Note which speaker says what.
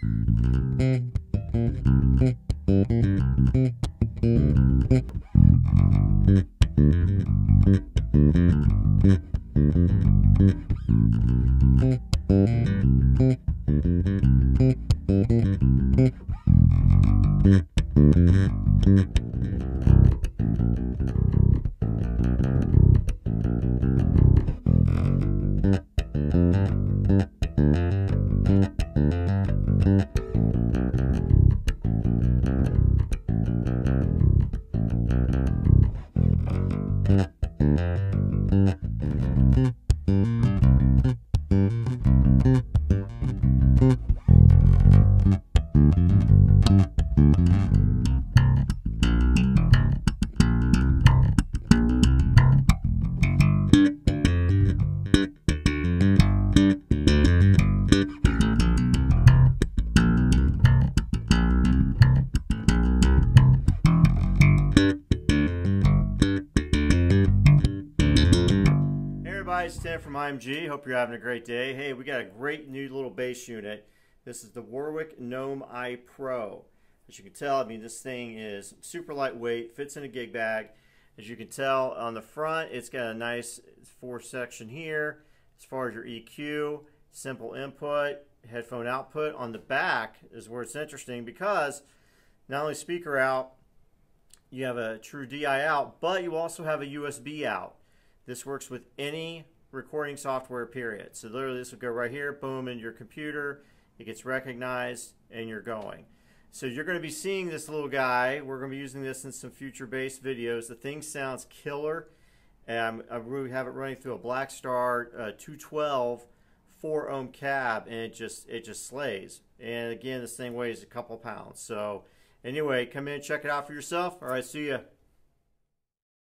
Speaker 1: Thank mm -hmm. you. Thank you. Guys, Tim from IMG. Hope you're having a great day. Hey, we got a great new little bass unit. This is the Warwick Gnome iPro. As you can tell, I mean, this thing is super lightweight, fits in a gig bag. As you can tell on the front, it's got a nice four section here. As far as your EQ, simple input, headphone output. On the back is where it's interesting because not only speaker out, you have a true DI out, but you also have a USB out. This works with any recording software, period. So literally this will go right here, boom, in your computer. It gets recognized and you're going. So you're going to be seeing this little guy. We're going to be using this in some future bass videos. The thing sounds killer. Um, I really have it running through a Blackstar uh, 212 4 ohm cab and it just it just slays. And again, this thing weighs a couple pounds. So anyway, come in and check it out for yourself. All right, see ya.